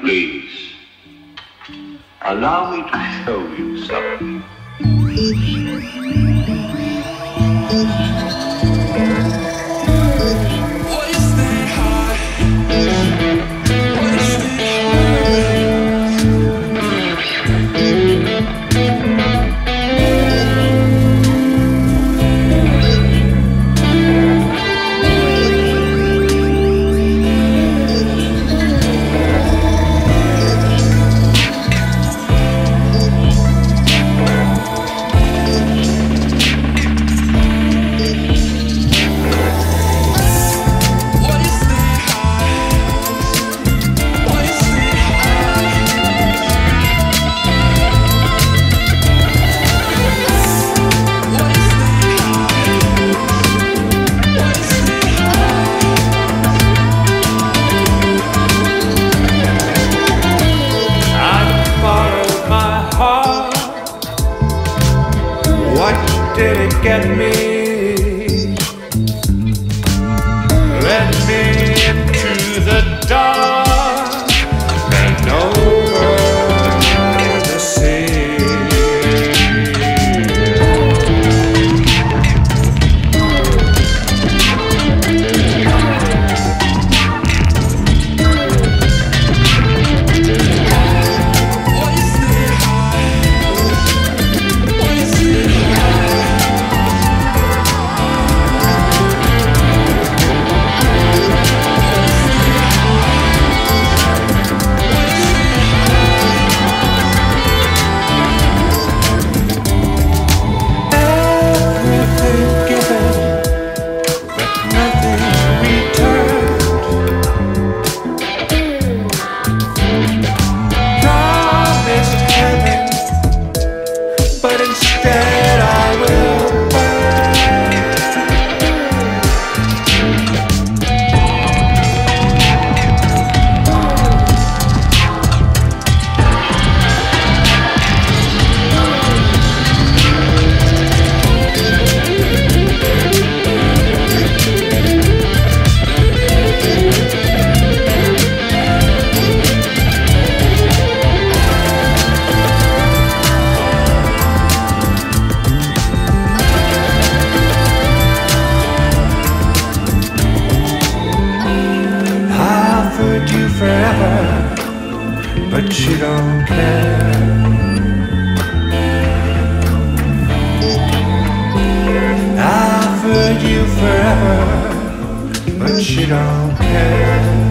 Please, allow me to show you something. Did it get me? But forever, but you don't care. I offered you forever, but you don't care.